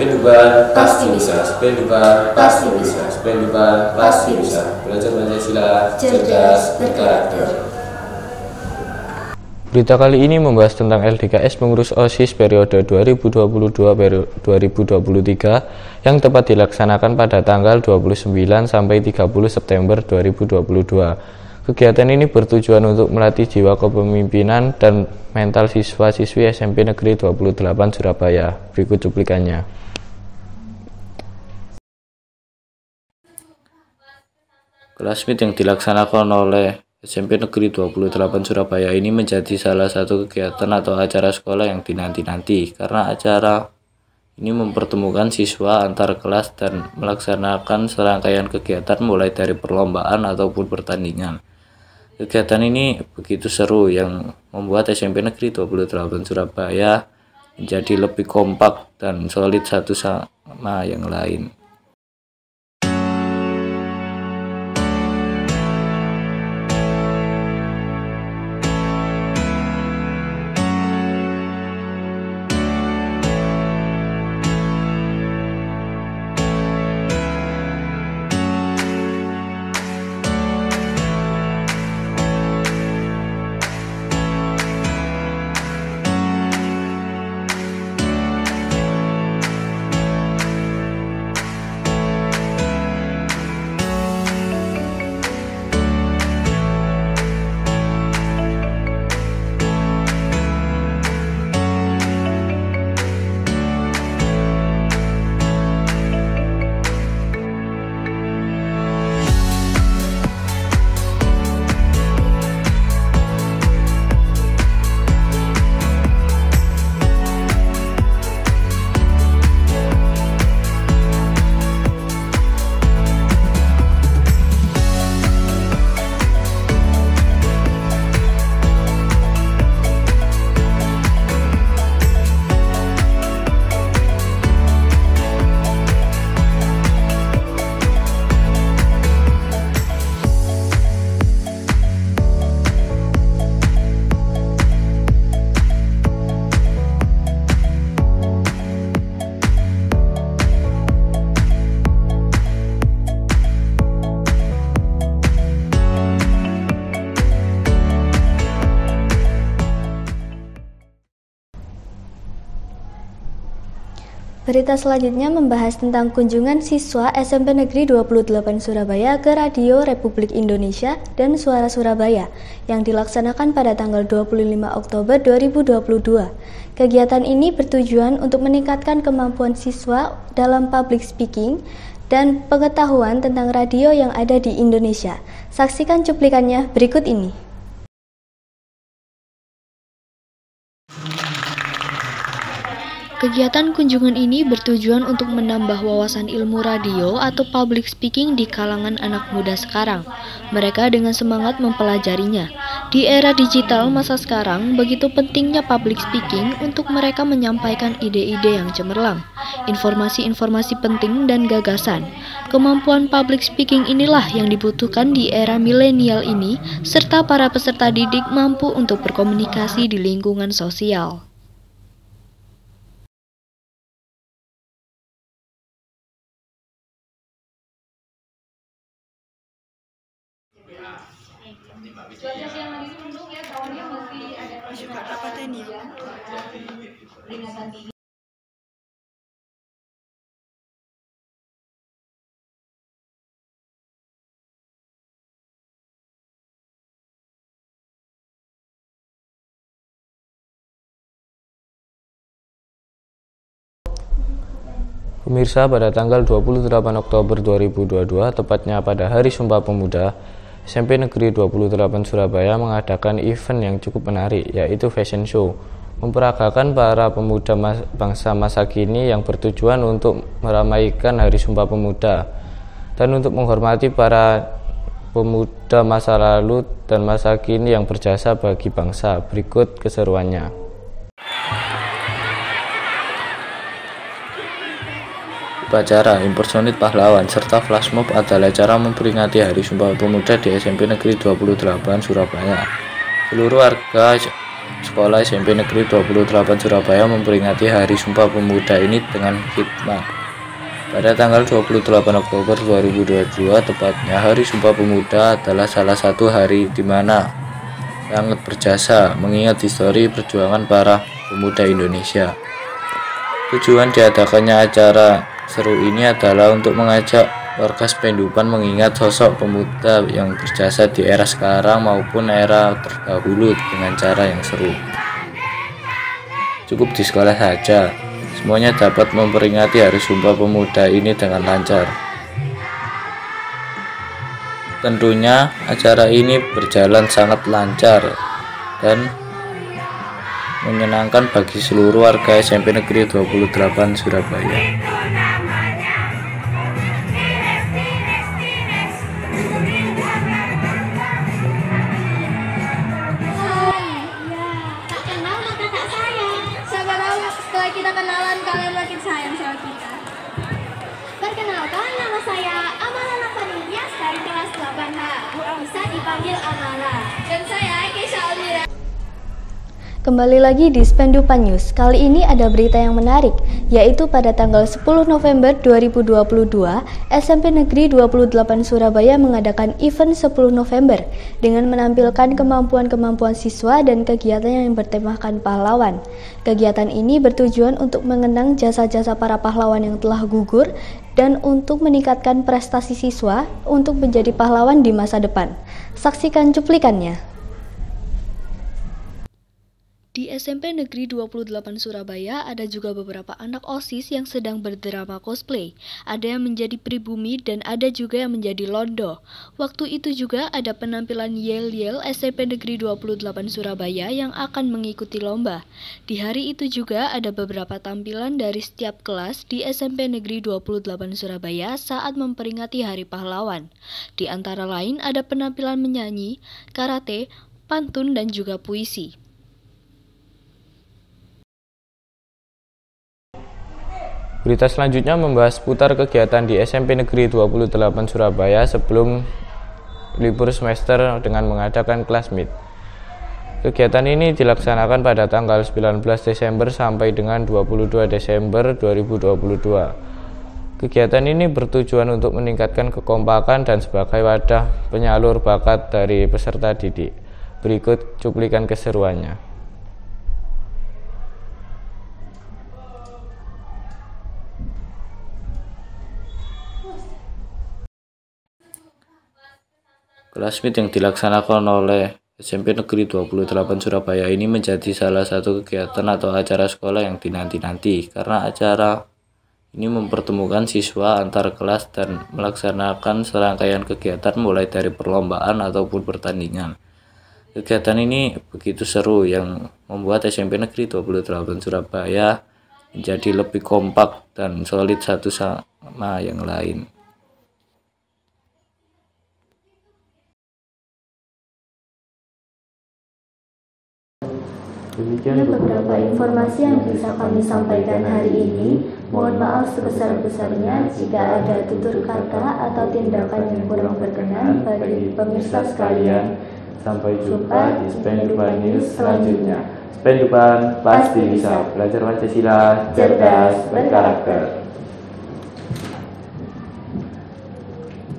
Spinduban pasti bisa, Spinduban pasti bisa, Spinduban pasti bisa. Belajar Pancasila, cerdas, berkarakter. Berita kali ini membahas tentang LDKS pengurus OSIS periode 2022-2023 yang tepat dilaksanakan pada tanggal 29 sampai 30 September 2022. Kegiatan ini bertujuan untuk melatih jiwa kepemimpinan dan mental siswa-siswi SMP Negeri 28 Surabaya. Berikut cuplikannya. Kelas meet yang dilaksanakan oleh SMP Negeri 28 Surabaya ini menjadi salah satu kegiatan atau acara sekolah yang dinanti-nanti karena acara ini mempertemukan siswa antar kelas dan melaksanakan serangkaian kegiatan mulai dari perlombaan ataupun pertandingan. Kegiatan ini begitu seru yang membuat SMP Negeri 28 Surabaya menjadi lebih kompak dan solid satu sama yang lain. Berita selanjutnya membahas tentang kunjungan siswa SMP Negeri 28 Surabaya ke Radio Republik Indonesia dan Suara Surabaya yang dilaksanakan pada tanggal 25 Oktober 2022. Kegiatan ini bertujuan untuk meningkatkan kemampuan siswa dalam public speaking dan pengetahuan tentang radio yang ada di Indonesia. Saksikan cuplikannya berikut ini. Kegiatan kunjungan ini bertujuan untuk menambah wawasan ilmu radio atau public speaking di kalangan anak muda sekarang. Mereka dengan semangat mempelajarinya. Di era digital masa sekarang, begitu pentingnya public speaking untuk mereka menyampaikan ide-ide yang cemerlang, informasi-informasi penting dan gagasan. Kemampuan public speaking inilah yang dibutuhkan di era milenial ini, serta para peserta didik mampu untuk berkomunikasi di lingkungan sosial. Pemirsa, pada tanggal 28 Oktober 2022, tepatnya pada Hari Sumpah Pemuda, SMP Negeri 28 Surabaya mengadakan event yang cukup menarik, yaitu fashion show. Memperagakan para pemuda mas bangsa masa kini yang bertujuan untuk meramaikan Hari Sumpah Pemuda dan untuk menghormati para pemuda masa lalu dan masa kini yang berjasa bagi bangsa. Berikut keseruannya. Upacara impersonit pahlawan serta flash mob adalah cara memperingati Hari Sumpah Pemuda di SMP Negeri 28 Surabaya. Seluruh warga Sekolah SMP Negeri 28 Surabaya memperingati Hari Sumpah Pemuda ini dengan hikmah. Pada tanggal 28 Oktober 2022, tepatnya Hari Sumpah Pemuda adalah salah satu hari di mana sangat berjasa mengingat histori perjuangan para pemuda Indonesia. Tujuan diadakannya acara seru ini adalah untuk mengajak warga Spendupan mengingat sosok pemuda yang berjasa di era sekarang maupun era terdahulu dengan cara yang seru. Cukup di sekolah saja, semuanya dapat memperingati Hari Sumpah Pemuda ini dengan lancar. Tentunya acara ini berjalan sangat lancar dan menyenangkan bagi seluruh warga SMP Negeri 28 Surabaya. Kenalan kalian makin sayang sama kita. Perkenalkan nama saya Amala Nafanias dari kelas 8H. Bisa dipanggil Amala. Dan saya Keisha Almira. Kembali lagi di Spendupan News. Kali ini ada berita yang menarik, yaitu pada tanggal 10 November 2022, SMP Negeri 28 Surabaya mengadakan event 10 November dengan menampilkan kemampuan-kemampuan siswa dan kegiatan yang bertemakan pahlawan. Kegiatan ini bertujuan untuk mengenang jasa-jasa para pahlawan yang telah gugur dan untuk meningkatkan prestasi siswa untuk menjadi pahlawan di masa depan. Saksikan cuplikannya. SMP Negeri 28 Surabaya ada juga beberapa anak OSIS yang sedang berdrama cosplay. Ada yang menjadi pribumi dan ada juga yang menjadi londo. Waktu itu juga ada penampilan yel-yel SMP Negeri 28 Surabaya yang akan mengikuti lomba. Di hari itu juga ada beberapa tampilan dari setiap kelas di SMP Negeri 28 Surabaya saat memperingati Hari Pahlawan. Di antara lain ada penampilan menyanyi, karate, pantun dan juga puisi. Berita selanjutnya membahas putar kegiatan di SMP Negeri 28 Surabaya sebelum libur semester dengan mengadakan kelas meet. Kegiatan ini dilaksanakan pada tanggal 19 Desember sampai dengan 22 Desember 2022. Kegiatan ini bertujuan untuk meningkatkan kekompakan dan sebagai wadah penyalur bakat dari peserta didik. Berikut cuplikan keseruannya. Kelas meet yang dilaksanakan oleh SMP Negeri 28 Surabaya ini menjadi salah satu kegiatan atau acara sekolah yang dinanti-nanti karena acara ini mempertemukan siswa antar kelas dan melaksanakan serangkaian kegiatan mulai dari perlombaan ataupun pertandingan. Kegiatan ini begitu seru yang membuat SMP Negeri 28 Surabaya menjadi lebih kompak dan solid satu sama yang lain. Ini beberapa informasi yang bisa kami sampaikan hari ini. Mohon maaf sebesar-besarnya jika ada tutur kata atau tindakan yang kurang berkenan bagi pemirsa sekalian. Sampai jumpa di Spendupan News selanjutnya. Spendupan pasti bisa belajar Pancasila cerdas berkarakter.